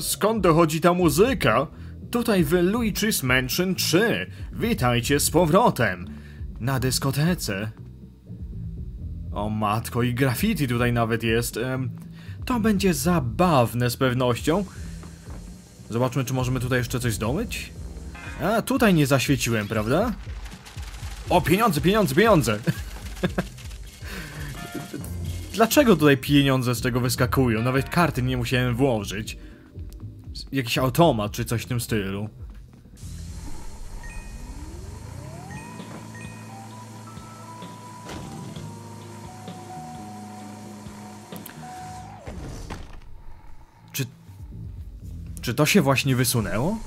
skąd dochodzi ta muzyka? Tutaj w Luigi's Mansion 3. Witajcie z powrotem. Na dyskotece. O matko, i graffiti tutaj nawet jest. To będzie zabawne z pewnością. Zobaczmy, czy możemy tutaj jeszcze coś zdobyć. A, tutaj nie zaświeciłem, prawda? O, pieniądze, pieniądze, pieniądze! Dlaczego tutaj pieniądze z tego wyskakują? Nawet karty nie musiałem włożyć. Jakiś automat czy coś w tym stylu. Czy... Czy to się właśnie wysunęło?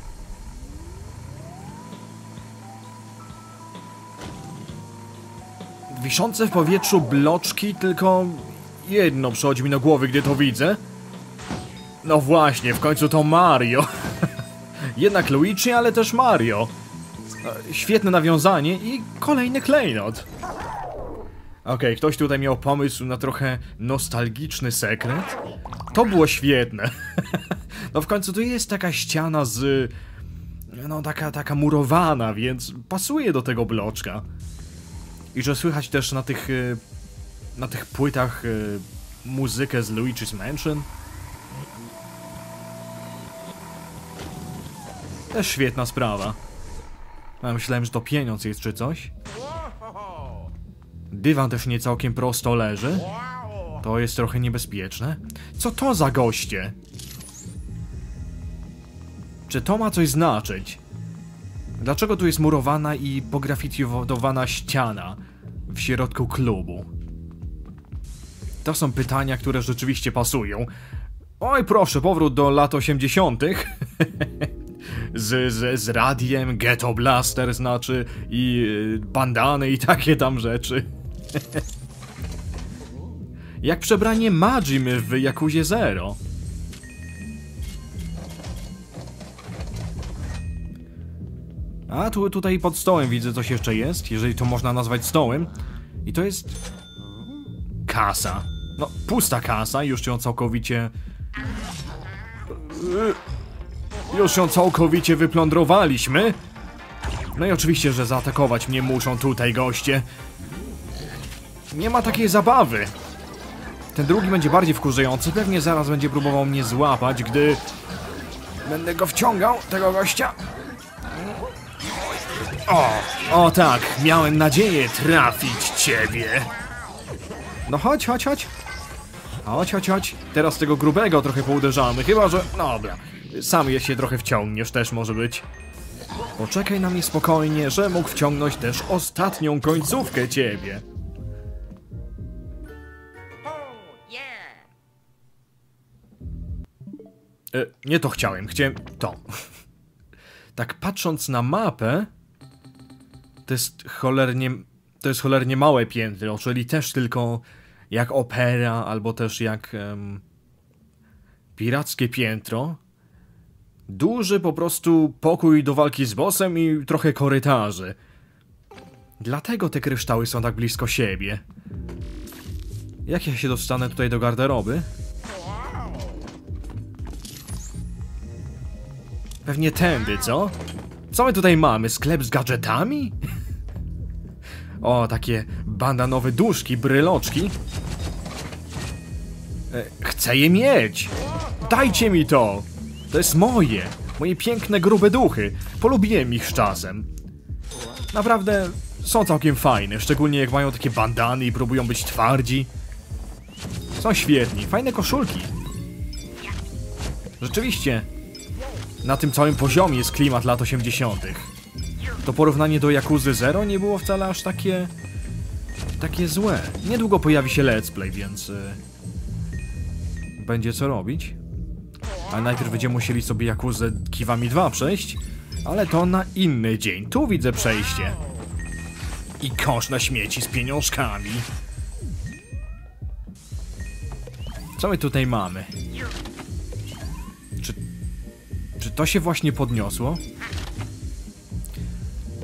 Wiszące w powietrzu bloczki, tylko jedno przychodzi mi do głowy, gdy to widzę. No właśnie, w końcu to Mario. Jednak Luigi, ale też Mario. E, Świetne nawiązanie i kolejny klejnot. Okej, ktoś tutaj miał pomysł na trochę nostalgiczny sekret. To było świetne. no w końcu tu jest taka ściana z... No taka, taka murowana, więc pasuje do tego bloczka. I że słychać też na tych... e, Na tych płytach e, muzykę z Luigi's Mansion. Też świetna sprawa. A myślałem, że to pieniądz jest czy coś. Dywan też nie całkiem prosto leży. To jest trochę niebezpieczne. Co to za goście? Czy to ma coś znaczyć? Dlaczego tu jest murowana i pografitowana ściana w środku klubu? To są pytania, które rzeczywiście pasują. Oj, proszę, powrót do lat 80. z, z, z radiem, Ghetto Blaster znaczy i y, bandany i takie tam rzeczy. Jak przebranie Majim w Yakuzie Zero. A tu, tutaj pod stołem widzę coś jeszcze jest, jeżeli to można nazwać stołem. I to jest... Kasa. No, pusta kasa, już ją całkowicie... Już ją całkowicie wyplądrowaliśmy. No i oczywiście, że zaatakować mnie muszą tutaj goście. Nie ma takiej zabawy. Ten drugi będzie bardziej wkurzający, pewnie zaraz będzie próbował mnie złapać, gdy... Będę go wciągał, tego gościa. O, o tak, miałem nadzieję trafić ciebie. No chodź, chodź, chodź. Chodź, chodź, chodź. Teraz tego grubego trochę pouderzamy, chyba że... Dobra. Sam je się trochę wciągniesz, też może być. Poczekaj na mnie spokojnie, że mógł wciągnąć też ostatnią końcówkę ciebie. E, nie to chciałem, chciałem to. tak patrząc na mapę, to jest cholernie, to jest cholernie małe piętro, czyli też tylko jak opera, albo też jak em, pirackie piętro. Duży po prostu pokój do walki z bossem i trochę korytarzy. Dlatego te kryształy są tak blisko siebie. Jak ja się dostanę tutaj do garderoby? Pewnie tędy, co? Co my tutaj mamy? Sklep z gadżetami? O, takie bandanowe duszki, bryloczki. E, chcę je mieć! Dajcie mi to! To jest moje! Moje piękne, grube duchy. Polubiłem ich z czasem. Naprawdę są całkiem fajne, szczególnie jak mają takie bandany i próbują być twardzi. Są świetni, fajne koszulki. Rzeczywiście, na tym całym poziomie jest klimat lat 80. To porównanie do Yakuzy Zero nie było wcale aż takie... takie złe. Niedługo pojawi się let's play, więc... y, będzie co robić. Ale najpierw będziemy musieli sobie Yakuzę Kiwami 2 przejść, ale to na inny dzień. Tu widzę przejście. I kosz na śmieci z pieniążkami. Co my tutaj mamy? Czy, czy to się właśnie podniosło?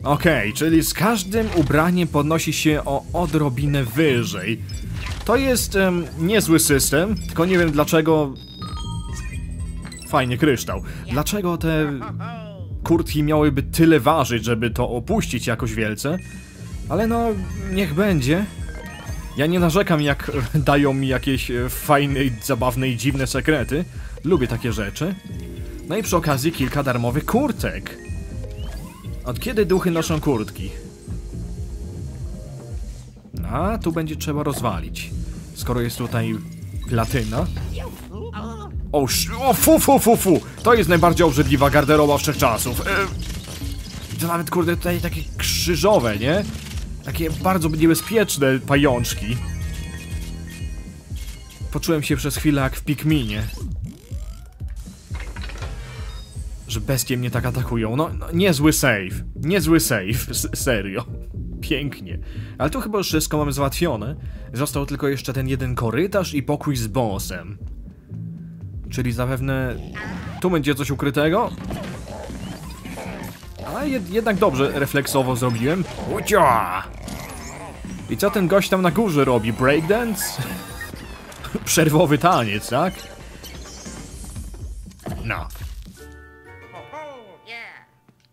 Okej, czyli z każdym ubraniem podnosi się o odrobinę wyżej. To jest em, niezły system, tylko nie wiem dlaczego Fajnie, kryształ. Dlaczego te kurtki miałyby tyle ważyć, żeby to opuścić jakoś wielce? Ale no, niech będzie. Ja nie narzekam, jak dają mi jakieś e, fajne, zabawne i dziwne sekrety. Lubię takie rzeczy. No i przy okazji kilka darmowych kurtek. Od kiedy duchy noszą kurtki? A, tu będzie trzeba rozwalić. Skoro jest tutaj platyna. O, o fu, fu, fu, fu! To jest najbardziej obrzydliwa garderoba wszechczasów. E, to nawet, kurde, tutaj takie krzyżowe, nie? Takie bardzo niebezpieczne pajączki. Poczułem się przez chwilę jak w Pikminie. Że bestie mnie tak atakują. No, no niezły save. Niezły save. S serio. Pięknie. Ale tu chyba już wszystko mamy załatwione. Został tylko jeszcze ten jeden korytarz i pokój z bossem. Czyli zapewne... Tu będzie coś ukrytego? A jed jednak dobrze refleksowo zrobiłem. Ucia! I co ten gość tam na górze robi? Breakdance? Przerwowy taniec, tak? No.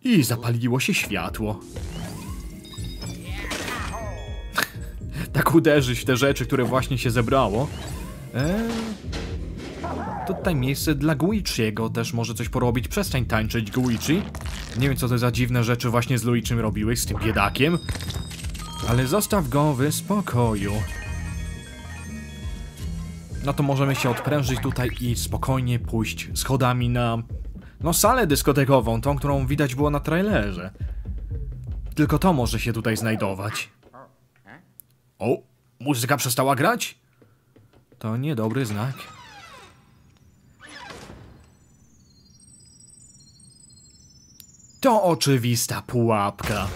I zapaliło się światło. Tak uderzyć w te rzeczy, które właśnie się zebrało. Eee, tutaj miejsce dla Guichiego też może coś porobić. Przestań tańczyć, Guichi. Nie wiem, co to za dziwne rzeczy właśnie z Luiczym robiłeś, z tym biedakiem. Ale zostaw go w spokoju. No to możemy się odprężyć tutaj i spokojnie pójść schodami na... No salę dyskotekową, tą, którą widać było na trailerze. Tylko to może się tutaj znajdować. O, muzyka przestała grać? To niedobry znak. To oczywista pułapka.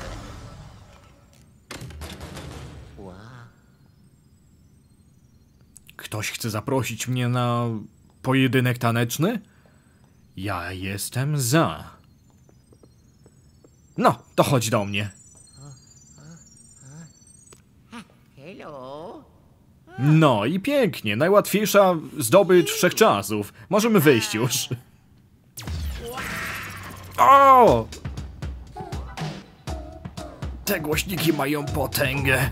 Ktoś chce zaprosić mnie na pojedynek taneczny? Ja jestem za. No, to chodź do mnie. No i pięknie, najłatwiejsza zdobycz wszechczasów. Możemy wyjść już. O! Te głośniki mają potęgę.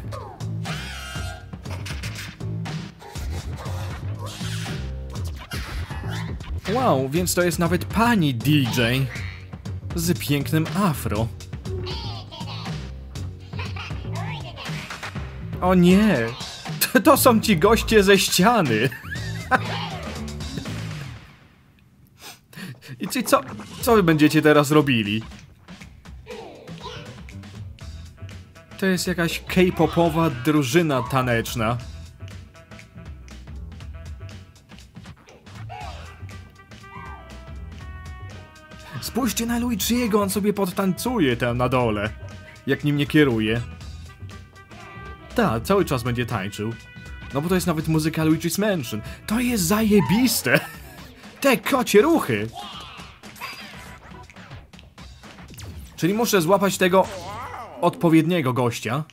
Wow, więc to jest nawet pani DJ z pięknym afro. O nie, to, to są ci goście ze ściany. I czy co, co wy będziecie teraz robili? To jest jakaś K-popowa drużyna taneczna. Spójrzcie na Luigi'ego, on sobie podtancuje tam na dole. Jak nim nie kieruje. Tak, cały czas będzie tańczył. No bo to jest nawet muzyka Luigi's Mansion. To jest zajebiste! Te kocie ruchy! Czyli muszę złapać tego odpowiedniego gościa.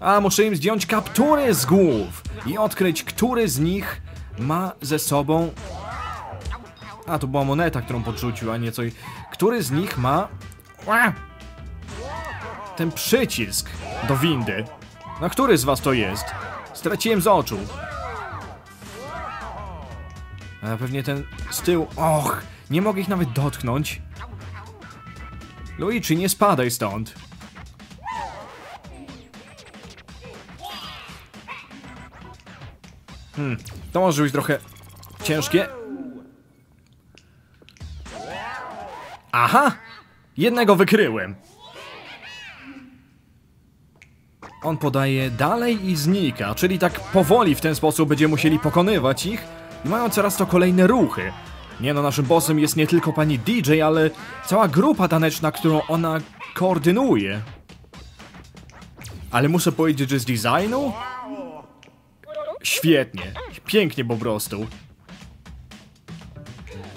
A muszę im zdjąć kaptury z głów i odkryć, który z nich ma ze sobą. A to była moneta, którą podrzucił, a nie coś. Który z nich ma. Ten przycisk do windy. Na który z was to jest? Straciłem z oczu. A pewnie ten z tyłu. Och, nie mogę ich nawet dotknąć. Luigi, nie spadaj stąd. Hmm, to może być trochę ciężkie. Aha! Jednego wykryłem. On podaje dalej i znika, czyli tak powoli w ten sposób będziemy musieli pokonywać ich i mają coraz to kolejne ruchy. Nie no, naszym bossem jest nie tylko pani DJ, ale cała grupa taneczna, którą ona koordynuje. Ale muszę powiedzieć, że z designu? Świetnie. Pięknie po prostu.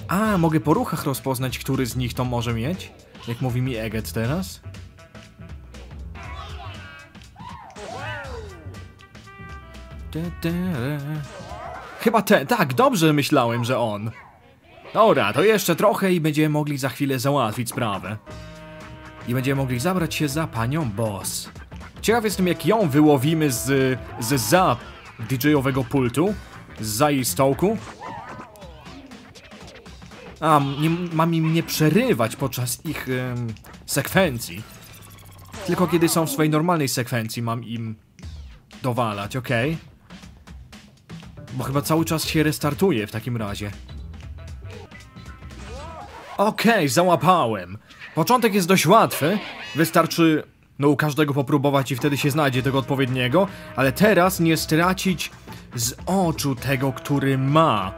A, mogę po ruchach rozpoznać, który z nich to może mieć? Jak mówi mi Eget teraz? Chyba ten, tak, dobrze myślałem, że on. Dobra, to jeszcze trochę i będziemy mogli za chwilę załatwić sprawę. I będziemy mogli zabrać się za panią boss. Ciekaw jestem, jak ją wyłowimy z, z za DJ-owego pultu, z za jej stołku. A, nie, mam im nie przerywać podczas ich em, sekwencji. Tylko kiedy są w swojej normalnej sekwencji, mam im dowalać, okej? Bo chyba cały czas się restartuje w takim razie. Okej, załapałem. Początek jest dość łatwy. Wystarczy, no u każdego popróbować i wtedy się znajdzie tego odpowiedniego. Ale teraz nie stracić z oczu tego, który ma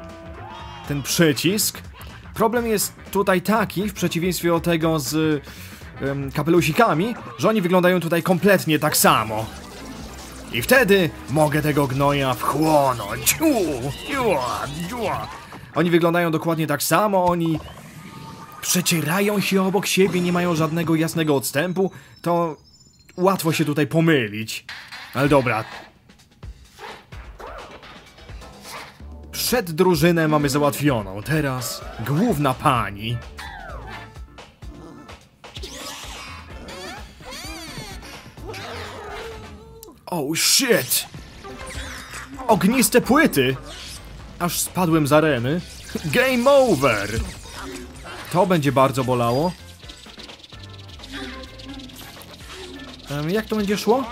ten przycisk. Problem jest tutaj taki, w przeciwieństwie do tego z kapelusikami, że oni wyglądają tutaj kompletnie tak samo. I wtedy mogę tego gnoja wchłonąć. Oni wyglądają dokładnie tak samo, oni przecierają się obok siebie, nie mają żadnego jasnego odstępu, to łatwo się tutaj pomylić. Ale dobra. Przed drużynę mamy załatwioną, teraz główna pani. Oh shit! Ogniste płyty! Aż spadłem z areny. Game over! To będzie bardzo bolało. Em, jak to będzie szło?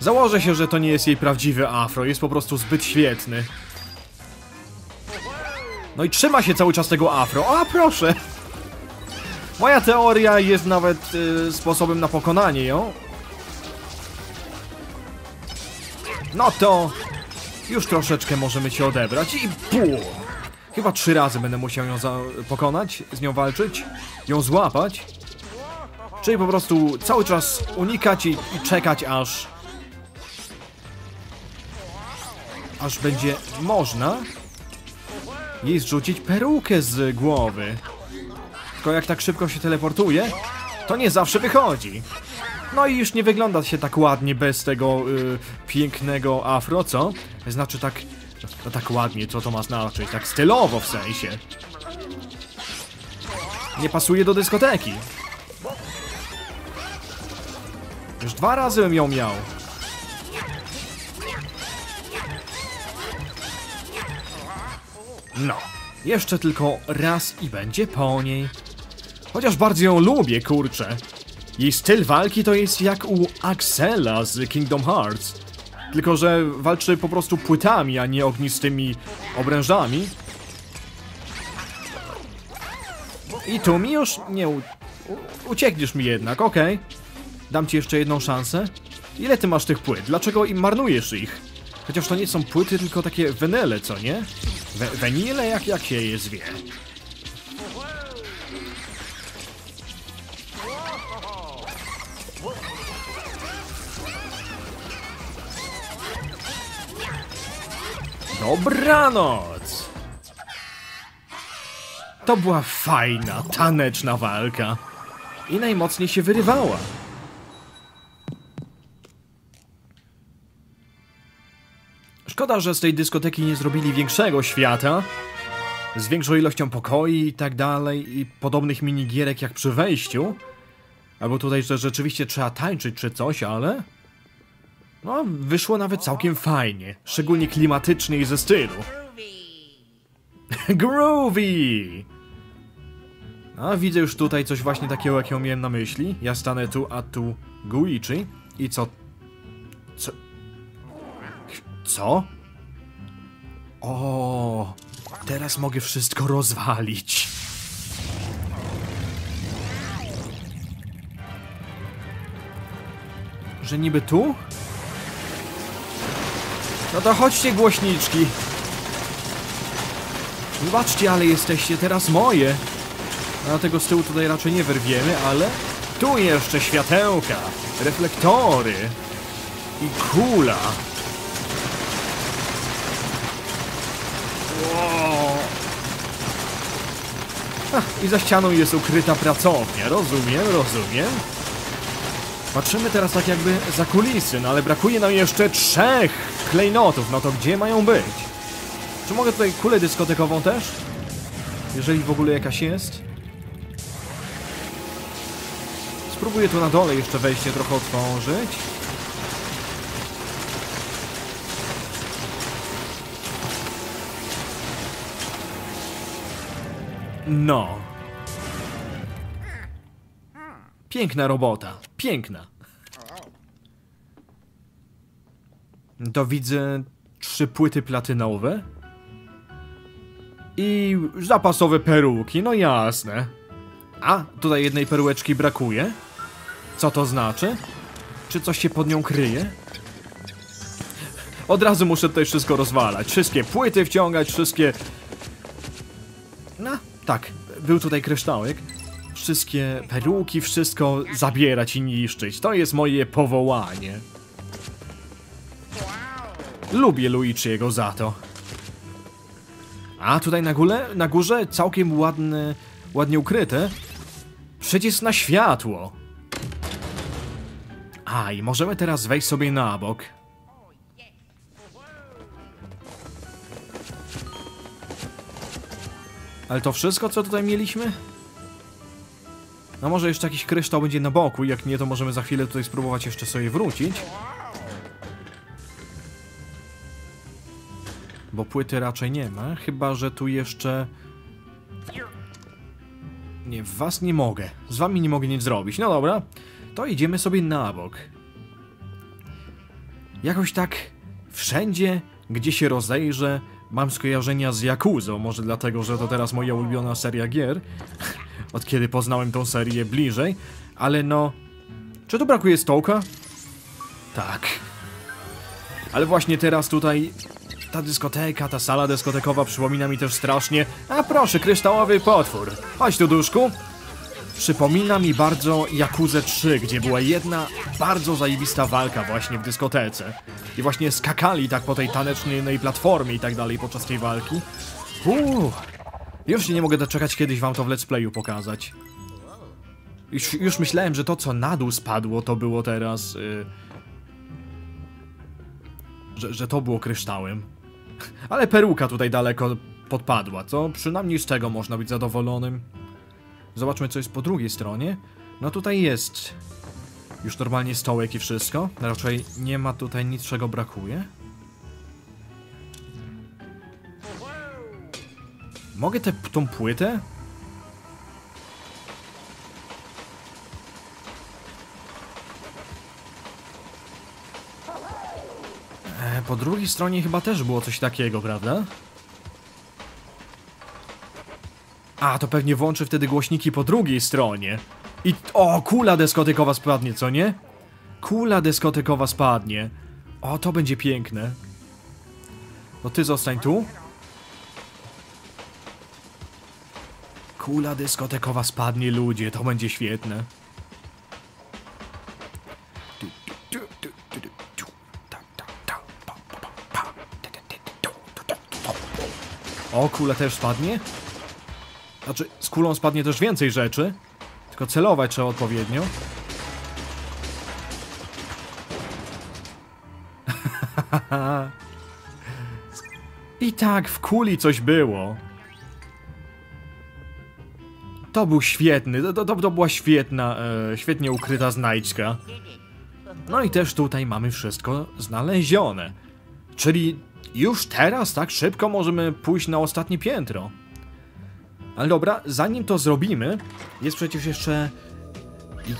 Założę się, że to nie jest jej prawdziwy afro, jest po prostu zbyt świetny. No i trzyma się cały czas tego afro. A proszę! Moja teoria jest nawet y, sposobem na pokonanie ją. No to już troszeczkę możemy cię odebrać i bum! Chyba trzy razy będę musiał ją pokonać, z nią walczyć, ją złapać. Czyli po prostu cały czas unikać i, i czekać aż... Aż będzie można jej zrzucić perukę z głowy. Tylko jak tak szybko się teleportuje, to nie zawsze wychodzi. No i już nie wygląda się tak ładnie bez tego y, pięknego afro, co? Znaczy tak, no tak ładnie, co to ma znaczyć? Tak stylowo w sensie. Nie pasuje do dyskoteki. Już dwa razy bym ją miał. No, jeszcze tylko raz i będzie po niej. Chociaż bardzo ją lubię, kurczę. Jej styl walki to jest jak u Axela z Kingdom Hearts. Tylko, że walczy po prostu płytami, a nie ognistymi obrężami. I tu mi już nie u... uciekniesz mi jednak, okej. Dam ci jeszcze jedną szansę. Ile ty masz tych płyt? Dlaczego im marnujesz ich? Chociaż to nie są płyty, tylko takie wenele, co nie? We wenile? Jak, jak się je zwie? Dobranoc! To była fajna, taneczna walka. I najmocniej się wyrywała. Szkoda, że z tej dyskoteki nie zrobili większego świata. Z większą ilością pokoi i tak dalej. I podobnych minigierek jak przy wejściu. Albo tutaj, że rzeczywiście trzeba tańczyć czy coś, ale... No, wyszło nawet całkiem fajnie. Szczególnie klimatycznie i ze stylu. Groovy! A widzę już tutaj coś właśnie takiego, jakiego miałem na myśli. Ja stanę tu, a tu Guichi. I co? Co? Co? O, teraz mogę wszystko rozwalić. Że niby tu? No to chodźcie głośniczki. Wybaczcie, ale jesteście teraz moje. Dlatego z tyłu tutaj raczej nie wyrwiemy, ale... Tu jeszcze światełka, reflektory i kula. Ach, I za ścianą jest ukryta pracownia. Rozumiem, rozumiem. Patrzymy teraz tak jakby za kulisy, no ale brakuje nam jeszcze trzech klejnotów, no to gdzie mają być? Czy mogę tutaj kulę dyskotekową też? Jeżeli w ogóle jakaś jest? Spróbuję tu na dole jeszcze wejście trochę otworzyć. No. Piękna robota. Piękna. To widzę trzy płyty platynowe. I zapasowe peruki, no jasne. A, tutaj jednej perułeczki brakuje. Co to znaczy? Czy coś się pod nią kryje? Od razu muszę tutaj wszystko rozwalać. Wszystkie płyty wciągać, wszystkie... No, tak. Był tutaj kryształek. Wszystkie peruki, wszystko zabierać i niszczyć. To jest moje powołanie. Lubię Luigi'ego za to. A tutaj na górze, na górze całkiem ładne, ładnie ukryte. Przycisk na światło. A, i możemy teraz wejść sobie na bok. Ale to wszystko, co tutaj mieliśmy? No może jeszcze jakiś kryształ będzie na boku, jak nie, to możemy za chwilę tutaj spróbować jeszcze sobie wrócić. Bo płyty raczej nie ma, chyba że tu jeszcze... Nie, was nie mogę. Z wami nie mogę nic zrobić. No dobra, to idziemy sobie na bok. Jakoś tak wszędzie, gdzie się rozejrzę, mam skojarzenia z Yakuzą. Może dlatego, że to teraz moja ulubiona seria gier. Od kiedy poznałem tą serię bliżej. Ale no... Czy tu brakuje stołka? Tak. Ale właśnie teraz tutaj ta dyskoteka, ta sala dyskotekowa przypomina mi też strasznie... A proszę, kryształowy potwór. Chodź tu, duszku. Przypomina mi bardzo Jakuzę 3, gdzie była jedna bardzo zajebista walka właśnie w dyskotece. I właśnie skakali tak po tej tanecznej platformie i tak dalej podczas tej walki. Uuu. Już się nie mogę doczekać kiedyś wam to w let's playu pokazać. Już, już myślałem, że to co na dół spadło to było teraz... Yy... Że, że to było kryształem. Ale peruka tutaj daleko podpadła, co przynajmniej z tego można być zadowolonym. Zobaczmy, co jest po drugiej stronie. No tutaj jest już normalnie stołek i wszystko. Raczej nie ma tutaj nic, czego brakuje. Mogę tę tą płytę? E, po drugiej stronie chyba też było coś takiego, prawda? A, to pewnie włączy wtedy głośniki po drugiej stronie. I... O, kula dyskotekowa spadnie, co nie? Kula dyskotekowa spadnie. O, to będzie piękne. No ty zostań tu. Kula dyskotekowa spadnie, ludzie, to będzie świetne. O, kula też spadnie? Znaczy, z kulą spadnie też więcej rzeczy. Tylko celować trzeba odpowiednio. I tak, w kuli coś było. To był świetny, to, to, to była świetna, e, świetnie ukryta znajdźka. No i też tutaj mamy wszystko znalezione. Czyli już teraz tak szybko możemy pójść na ostatnie piętro. Ale dobra, zanim to zrobimy, jest przecież jeszcze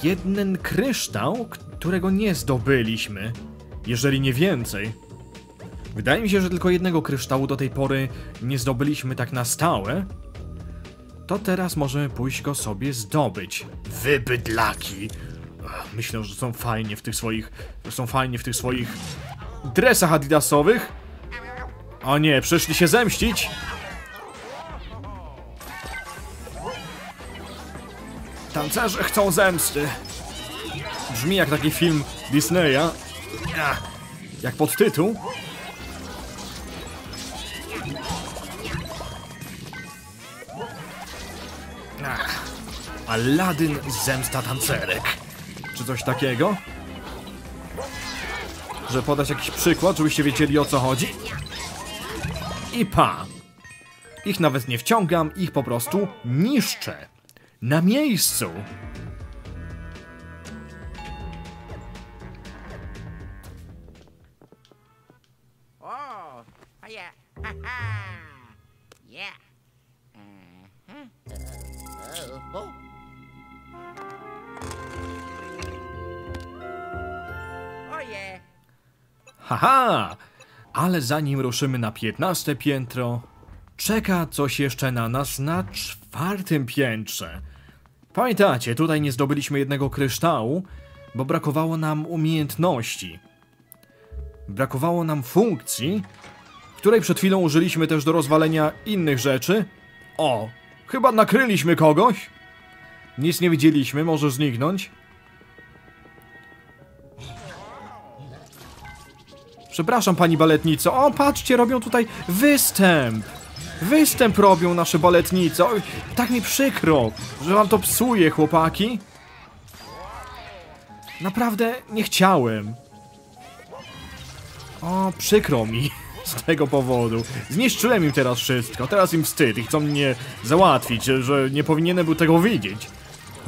jeden kryształ, którego nie zdobyliśmy, jeżeli nie więcej. Wydaje mi się, że tylko jednego kryształu do tej pory nie zdobyliśmy tak na stałe. To teraz możemy pójść go sobie zdobyć. Wy bydlaki! Myślę, że są fajnie w tych swoich... są fajnie w tych swoich... dresach adidasowych. O nie, przyszli się zemścić. Tancerze chcą zemsty. Brzmi jak taki film Disneya. Jak podtytuł. Aladdin zemsta tancerek. czy coś takiego. Żeby podać jakiś przykład, żebyście wiedzieli o co chodzi. I pa! Ich nawet nie wciągam, ich po prostu niszczę. Na miejscu. Oh, oh. Yeah. Haha! Ale zanim ruszymy na 15 piętro, czeka coś jeszcze na nas na czwartym piętrze. Pamiętacie, tutaj nie zdobyliśmy jednego kryształu, bo brakowało nam umiejętności. Brakowało nam funkcji, której przed chwilą użyliśmy też do rozwalenia innych rzeczy. O, chyba nakryliśmy kogoś. Nic nie widzieliśmy, może zniknąć. Przepraszam, pani baletnico. O, patrzcie, robią tutaj występ. Występ robią nasze baletnice. Oj, tak mi przykro, że wam to psuje, chłopaki. Naprawdę nie chciałem. O, przykro mi z tego powodu. Zniszczyłem im teraz wszystko. Teraz im wstyd i chcą mnie załatwić, że, nie powinienem był tego widzieć.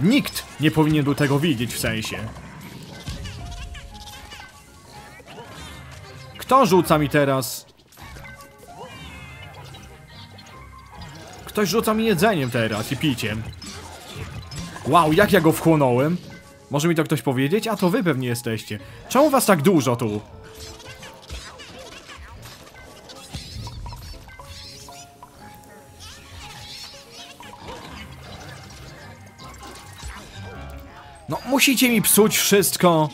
Nikt nie powinien był tego widzieć w sensie. Kto rzuca mi teraz? Ktoś rzuca mi jedzeniem teraz i piciem. Wow, jak ja go wchłonąłem? Może mi to ktoś powiedzieć? A to wy pewnie jesteście. Czemu was tak dużo tu? No, musicie mi psuć wszystko.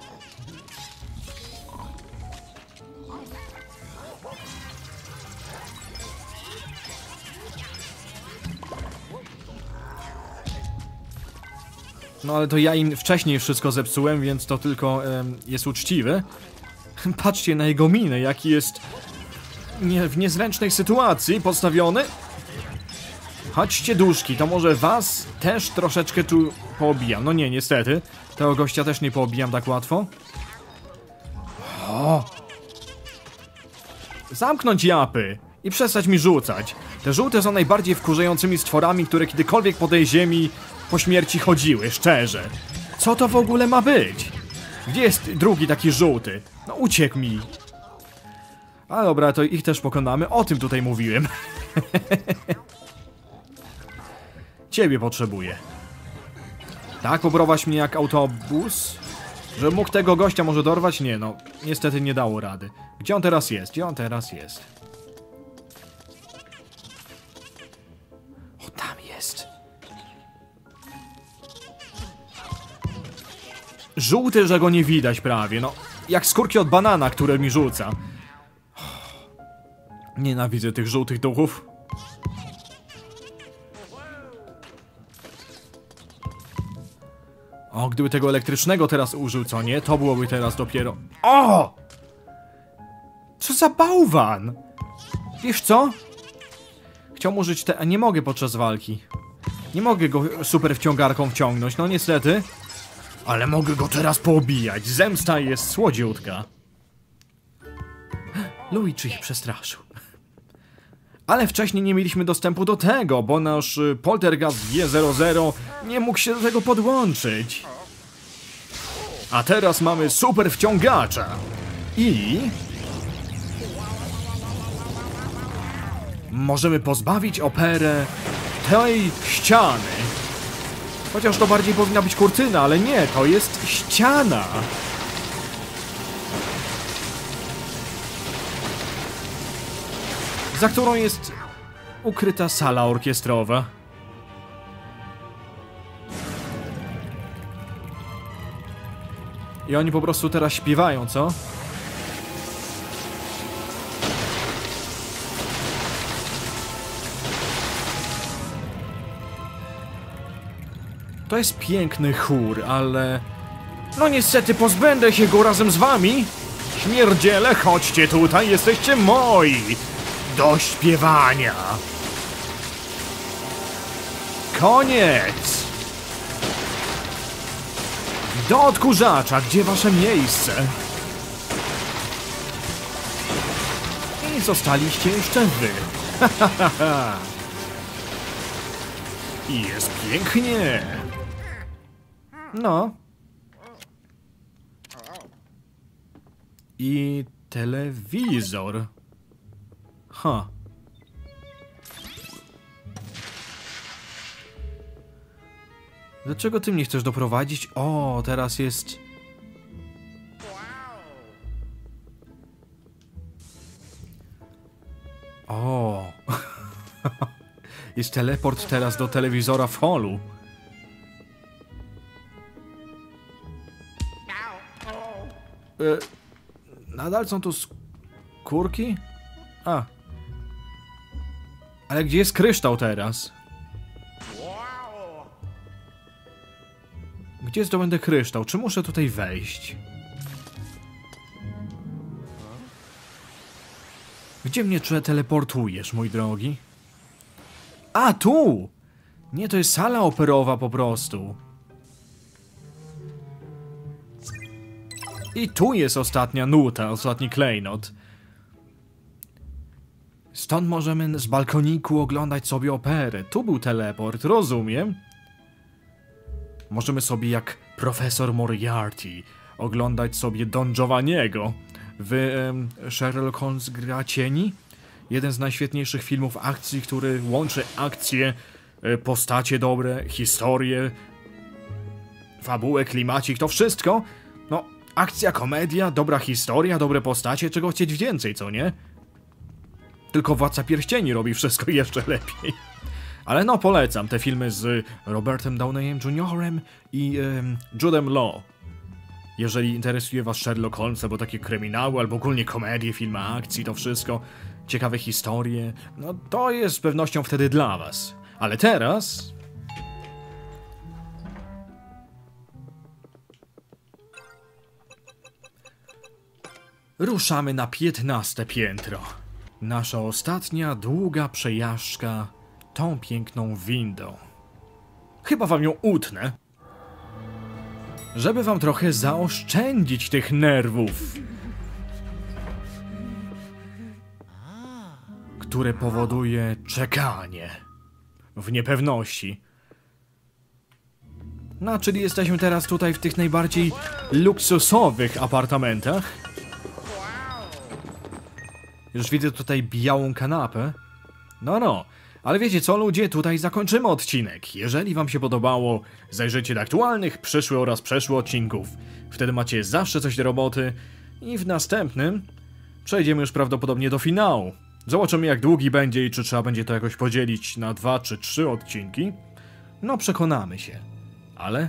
No ale to ja im wcześniej wszystko zepsułem, więc to tylko em, jest uczciwe. Patrzcie na jego minę, jaki jest nie, w niezręcznej sytuacji postawiony. Chodźcie duszki, to może was też troszeczkę tu poobijam. No nie, niestety. Tego gościa też nie poobijam tak łatwo. O! Zamknąć japy i przestać mi rzucać. Te żółte są najbardziej wkurzającymi stworami, które kiedykolwiek po tej ziemi po śmierci chodziły, szczerze. Co to w ogóle ma być? Gdzie jest drugi taki żółty? No uciekł mi. A dobra, to ich też pokonamy. O tym tutaj mówiłem. Ciebie potrzebuję. Tak, poprowadź mnie jak autobus? Że mógł tego gościa może dorwać? Nie no, niestety nie dało rady. Gdzie on teraz jest? Gdzie on teraz jest? Żółty, że go nie widać prawie, no. Jak skórki od banana, które mi rzuca. Nienawidzę tych żółtych duchów. O, gdyby tego elektrycznego teraz użył, co nie? To byłoby teraz dopiero... O! Co za bałwan! Wiesz co? Chciał użyć te... A nie mogę podczas walki. Nie mogę go super wciągarką wciągnąć, no niestety. Ale mogę go teraz poobijać. Zemsta jest słodziutka. Luigi ich przestraszył. Ale wcześniej nie mieliśmy dostępu do tego, bo nasz y, poltergast G00 nie mógł się do tego podłączyć. A teraz mamy super wciągacza. I... Możemy pozbawić operę tej ściany. Chociaż to bardziej powinna być kurtyna, ale nie, to jest ściana. za którą jest ukryta sala orkiestrowa. I oni po prostu teraz śpiewają, co? To jest piękny chór, ale... No niestety pozbędę się go razem z wami. Śmierdziele, chodźcie tutaj, jesteście moi do śpiewania. Koniec! Do odkurzacza, gdzie wasze miejsce? I zostaliście jeszcze wy. I jest pięknie. No. I telewizor. Ha. Dlaczego ty mnie chcesz doprowadzić? O, teraz jest... O. jest teleport teraz do telewizora w holu. E, nadal są tu skórki? A. Ale gdzie jest kryształ teraz? Gdzie zdobędę kryształ? Czy muszę tutaj wejść? Gdzie mnie teleportujesz, mój drogi? A, tu! Nie, to jest sala operowa po prostu. I tu jest ostatnia nuta, ostatni klejnot. Stąd możemy z balkoniku oglądać sobie operę. Tu był teleport, rozumiem. Możemy sobie jak profesor Moriarty oglądać sobie Don Giovanniego w em, Sherlock Holmes gra cieni. Jeden z najświetniejszych filmów akcji, który łączy akcje, e, postacie dobre, historię, fabułę, klimacik, to wszystko. Akcja, komedia, dobra historia, dobre postacie, czego chcieć więcej, co nie? Tylko Władca Pierścieni robi wszystko jeszcze lepiej. Ale no, polecam te filmy z Robertem Downeyem Jr. i em, Judem Law. Jeżeli interesuje was Sherlock Holmes, albo takie kryminały, albo ogólnie komedie, filmy akcji, to wszystko, ciekawe historie, no to jest z pewnością wtedy dla was. Ale teraz... Ruszamy na 15 piętro. Nasza ostatnia długa przejażdżka tą piękną windą. Chyba wam ją utnę. Żeby wam trochę zaoszczędzić tych nerwów. Które powoduje czekanie. W niepewności. No, czyli jesteśmy teraz tutaj w tych najbardziej luksusowych apartamentach. Już widzę tutaj białą kanapę. No, no. Ale wiecie co, ludzie, tutaj zakończymy odcinek. Jeżeli wam się podobało, zajrzyjcie do aktualnych, przyszłych oraz przeszłych odcinków. Wtedy macie zawsze coś do roboty. I w następnym przejdziemy już prawdopodobnie do finału. Zobaczymy jak długi będzie i czy trzeba będzie to jakoś podzielić na dwa czy trzy odcinki. No przekonamy się. Ale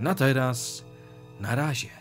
na teraz, na razie.